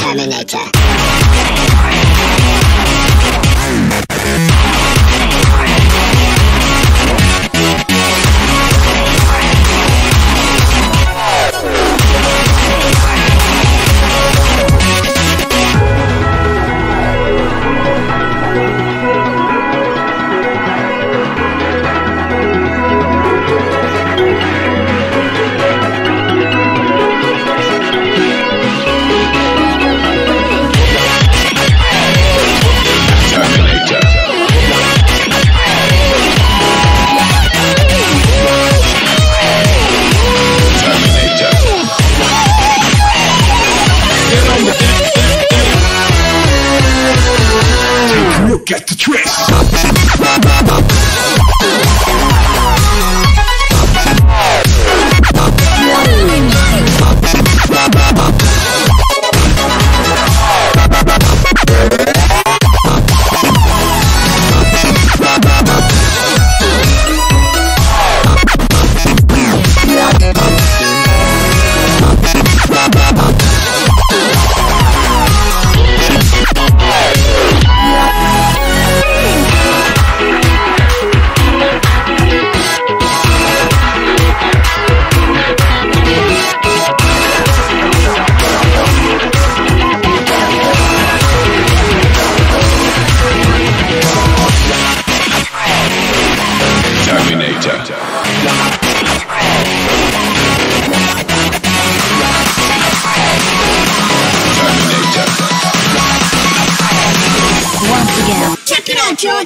Terminator. Look at the twist. Terminator. Terminator. Once again. Check it out, John.